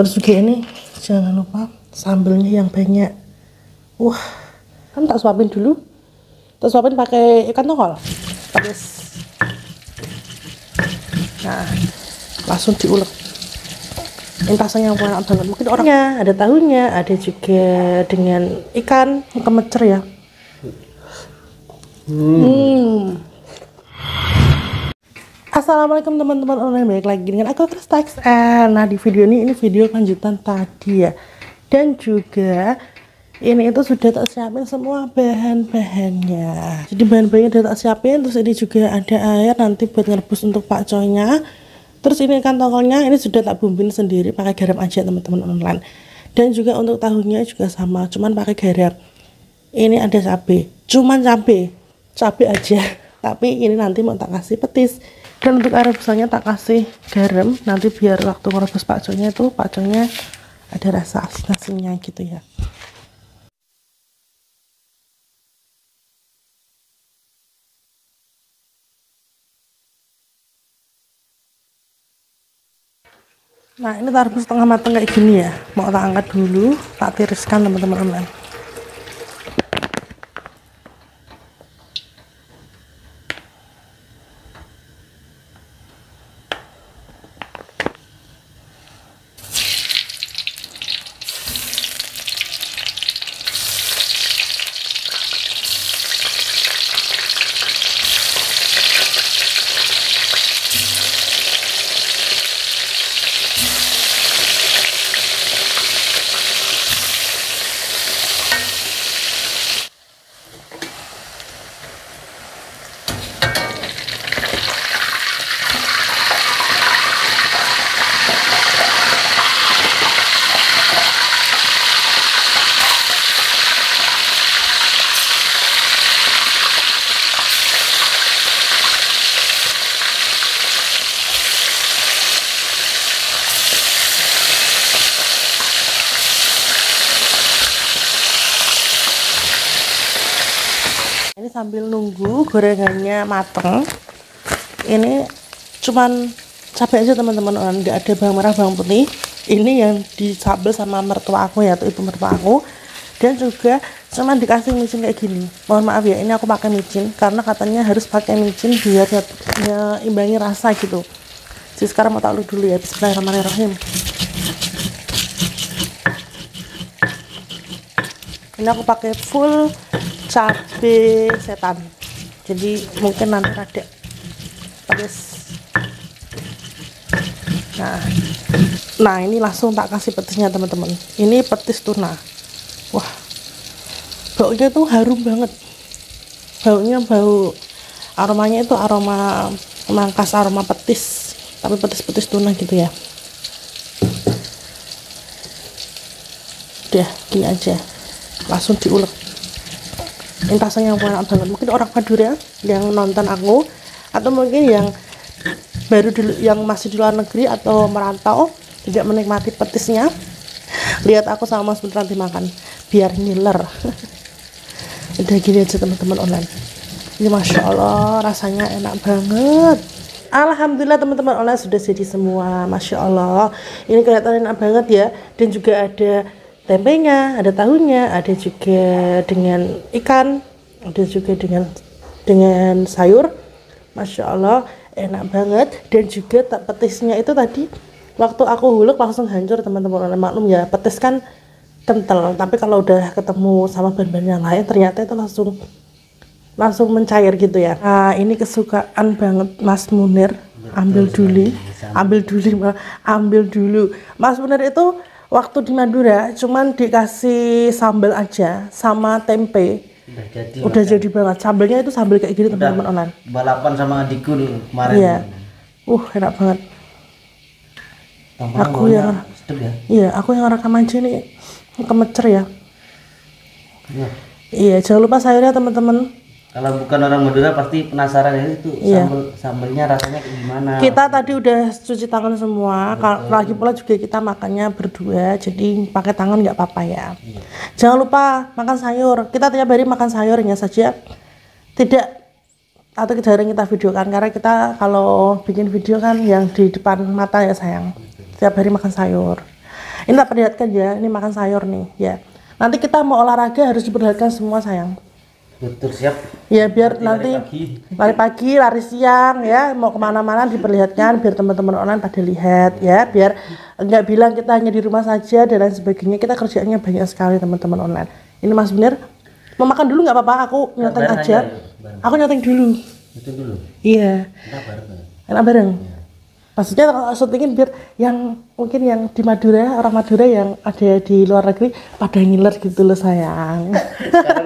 terus juga ini jangan lupa sambelnya yang banyak. Wah. Kan tak suapin dulu. Tak suapin pakai ikan tongkol? Pakai nah langsung diulek. Ini rasanya enak banget. Mungkin orangnya ada tahunya ada juga dengan ikan kemecer ya. Hmm. Assalamualaikum teman-teman. Online balik lagi dengan aku Chris XL Nah di video ini ini video lanjutan tadi ya. Dan juga ini itu sudah tak siapin semua bahan-bahannya. Jadi bahan-bahannya sudah tak siapin. Terus ini juga ada air nanti buat ngerebus untuk pakcoynya Terus ini kan tongkolnya ini sudah tak bumbin sendiri. Pakai garam aja teman-teman online. Dan juga untuk tahunya juga sama cuman pakai garam. Ini ada cabai Cuman cabai Cabai aja. Tapi ini nanti mau tak kasih petis dan untuk rebusannya tak kasih garam nanti biar waktu merebus pakconya itu pakconya ada rasa asin-asinnya gitu ya. Nah ini tak rebus setengah matang kayak gini ya. Mau tak angkat dulu Tak tiriskan teman-teman sambil nunggu gorengannya mateng. Ini cuman cabai aja teman-teman. Nggak ada bawang merah bawang putih. Ini yang disabel sama mertua aku ya atau ibu mertua aku. Dan juga cuman dikasih micin kayak gini. Mohon maaf ya ini aku pakai micin karena katanya harus pakai micin biar ya, imbangi rasa gitu. Jadi sekarang mau tahu dulu ya Bismillahirrahmanirrahim. Ini aku pakai full cabe setan. Jadi mungkin nanti ada pedes. Nah nah ini langsung tak kasih petisnya teman-teman. Ini petis tuna. Wah baunya tuh harum banget. Baunya bau aromanya itu aroma mangkas aroma petis. Tapi petis-petis tuna gitu ya. Udah gini aja. Langsung diulek ini rasanya enak banget. Mungkin orang Madura yang nonton aku atau mungkin yang baru di, yang masih di luar negeri atau merantau tidak menikmati petisnya lihat aku sama Mas nanti makan biar ngiler. Udah gini aja teman-teman online. Ini Masya Allah rasanya enak banget. Alhamdulillah teman-teman online sudah jadi semua. Masya Allah. Ini kelihatan enak banget ya. Dan juga ada tempenya, ada tahunya, ada juga dengan ikan, ada juga dengan dengan sayur. Masya Allah, enak banget. Dan juga tak petisnya itu tadi waktu aku huluk langsung hancur teman-teman. Maklum ya, petis kan kental. Tapi kalau udah ketemu sama bahan-bahan yang lain, ternyata itu langsung langsung mencair gitu ya. Nah, ini kesukaan banget Mas Munir. Ambil dulu, ambil dulu, ambil dulu. Mas Munir itu waktu di Madura cuman dikasih sambal aja sama tempe. Udah jadi udah jadi banget. Sambelnya itu sambal kayak gini teman-teman online. balapan sama adikku nih kemarin. Iya. Uh enak banget. Tampang aku yang ya? iya aku yang rekam aja nih. Kemecer ya. Iya, iya jangan lupa sayurnya teman-teman kalau bukan orang Madura pasti penasaran ya itu iya. sambal sambelnya rasanya kayak gimana kita tadi udah cuci tangan semua kalau lagi pula juga kita makannya berdua jadi pakai tangan nggak apa-apa ya iya. jangan lupa makan sayur kita tiap hari makan sayurnya saja tidak atau jarang kita videokan karena kita kalau bikin video kan yang di depan mata ya sayang tiap hari makan sayur Ini tak perlihatkan ya, ini makan sayur nih, ya. Nanti kita mau olahraga harus diperlihatkan semua sayang. Betul siap. Ya biar nanti pagi. lari pagi, lari siang ya, mau ke mana-mana diperlihatkan biar teman-teman online pada lihat ya, biar nggak bilang kita hanya di rumah saja dan lain sebagainya. Kita kerjaannya banyak sekali teman-teman online. Ini Mas Bener mau makan dulu nggak apa-apa, aku nyoteng bareng aja. aja, bareng. Aku nyoteng dulu. Itu dulu. Iya, Kita bareng. ya. enak bareng. Maksudnya kalau syutingin biar yang mungkin yang di Madura, orang Madura yang ada di luar negeri pada ngiler gitu loh sayang.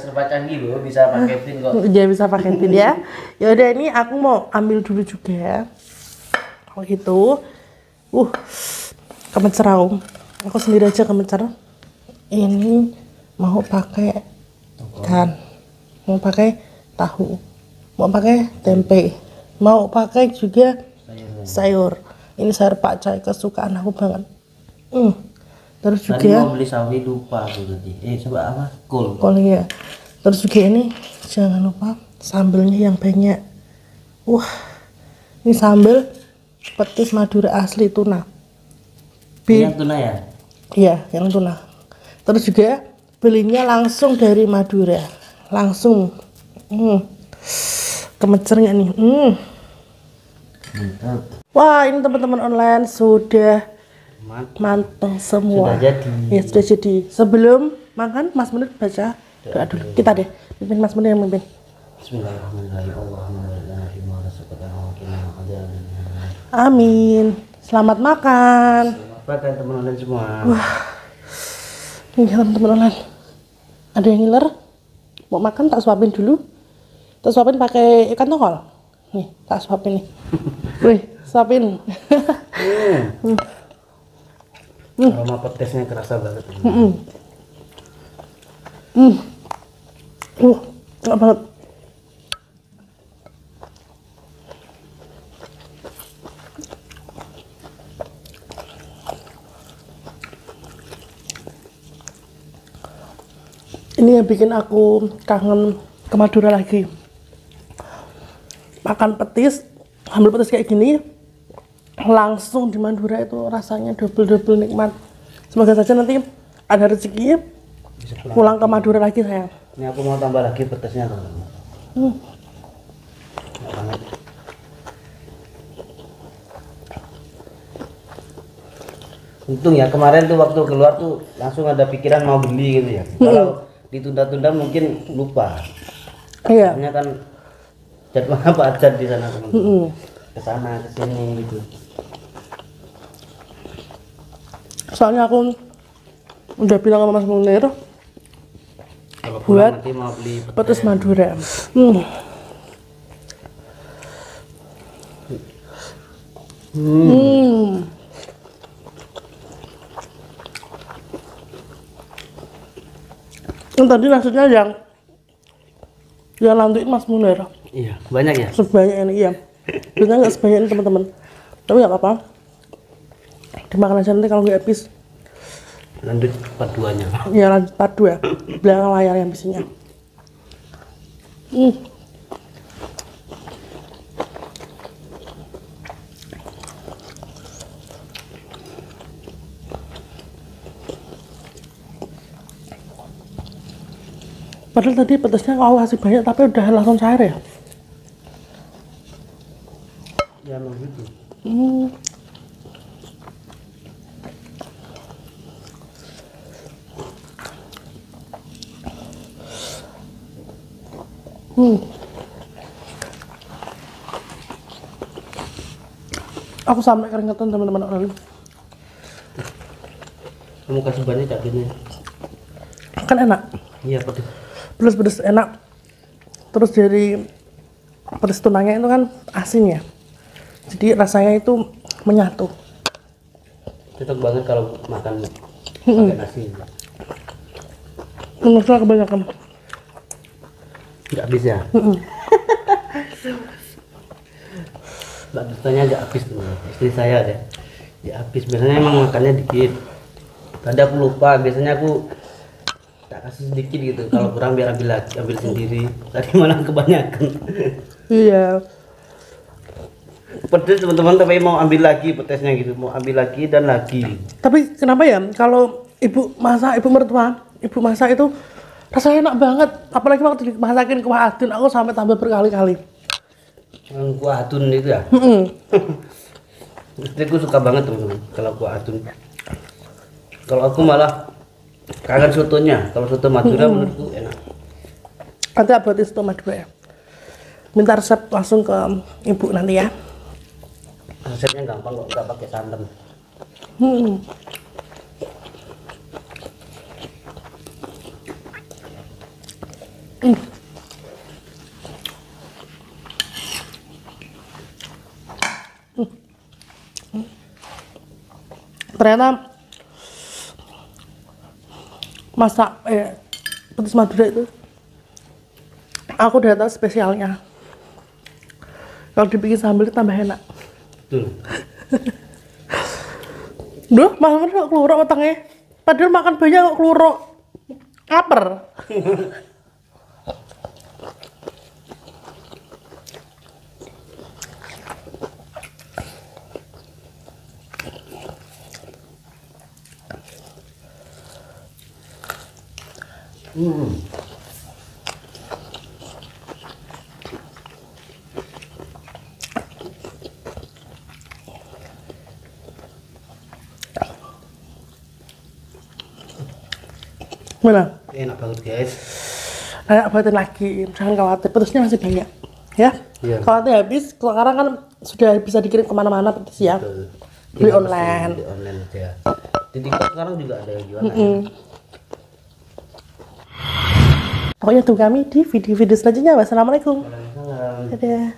Serba canggih loh, bisa pakai pin kok. Dia bisa pakai tin ya. Ya udah ini aku mau ambil dulu juga. Kalau gitu. Uh. Kemencerau. Aku sendiri aja kemencer. Ini mau pakai ikan. Mau pakai tahu. Mau pakai tempe. Mau pakai juga sayur. Ini sayur pakcai kesukaan aku banget. Hmm. Terus Tadi juga mau beli sawi lupa aku tadi. Eh coba apa? Kol. kol ya. Terus juga ini jangan lupa sambelnya yang banyak. Wah, ini sambel petis Madura asli tuna. Bi- yang tuna ya? Iya, yang tuna. Terus juga belinya langsung dari Madura, langsung. Hmm. Kemecer nggak nih? Hmm. Mantap. Wah, ini teman-teman online sudah Matang semua. Sudah jadi. Ya sudah jadi. Sebelum makan, Mas Menit baca doa dulu. Kita deh, pimpin Mas Menit yang mimpin. Amin. Selamat makan. Selamat makan teman-teman semua. Ini teman-teman online. Ada yang ngiler? Mau makan tak suapin dulu. Tak suapin pakai ikan tongkol. Nih, tak suapin nih. Wih, suapin. Aroma pedesnya kerasa banget. Hmm. Uh, enak banget. Ini yang bikin aku kangen ke Madura lagi. Makan petis, ambil petis kayak gini, langsung di Madura itu rasanya double-double nikmat. Semoga saja nanti ada rezeki pulang. ke Madura lagi sayang. Ini aku mau tambah lagi pedesnya teman-teman. Hmm. Untung ya kemarin tuh waktu keluar tuh langsung ada pikiran mau beli gitu ya. Kalau ditunda-tunda mungkin lupa. Iya. Soalnya kan jadwal apa aja di sana teman. Mm-mm. Ke sana ke sini gitu. Soalnya aku udah bilang sama Mas Munir Kalau Buat mau beli petis Madura. Hmm. Hmm. Yang tadi nasinya yang yang nantiin Mas Munir Iya, banyak ya. sebanyak ini iya biasanya nggak sebanyak ini teman-teman tapi nggak apa-apa dimakan aja nanti kalau nggak habis Lanjut part 2-nya. ya lanjut part 2 belakang layar yang bisinya hmm. Padahal tadi pedasnya kalau kasih banyak tapi udah langsung cair ya. Ya emang gitu. Hmm. Hmm. Aku sampai keringetan teman-teman online. Kamu kasih banyak cabenya. Kan enak, Iya, pedes. pedes-pedes enak. Terus dari pedes tunanya itu kan asin ya. Jadi rasanya itu menyatu. Cocok banget kalau makan pakai nasi. Menurut saya kebanyakan. Nggak habis ya? Mbak Dustanya nggak habis tuh, istri saya deh. Ya habis, biasanya emang makannya dikit. Tadi aku lupa, biasanya aku tak kasih sedikit gitu. Kalau kurang biar ambil lagi, ambil sendiri. Tadi malah kebanyakan. Iya. pedes teman-teman tapi mau ambil lagi petesnya gitu mau ambil lagi dan lagi Tapi kenapa ya kalau ibu masak, ibu mertua, ibu masak itu rasanya enak banget. Apalagi waktu dimasakin kuah adun, aku sampai tambah berkali-kali. yang kuah atun itu ya Mm-mm. istriku suka banget teman-teman kalau kuah atun kalau aku malah kangen sotonya kalau soto madura menurutku enak Nanti buatin soto Madura ya. Minta resep langsung ke ibu nanti ya. resepnya gampang kok nggak pakai santan Hmm. Ternyata masak eh petis Madura itu aku udah tahu spesialnya. Kalau dibikin sambal itu tambah enak. tuh Duh, malam kok keluruk wetenge. Padahal makan banyak kok keluruk. Aper. hmm. Mana? enak banget guys Ayo buatin lagi. Jangan khawatir, petisnya masih banyak. Ya? Iya. Kalau nanti habis, sekarang kan sudah bisa dikirim ke mana-mana petis ya. Betul. Beli Tinggal online. Beli online aja. Di TikTok sekarang juga ada yang jualan. Mm. Pokoknya tunggu kami di video-video selanjutnya. Wassalamualaikum. Dadah.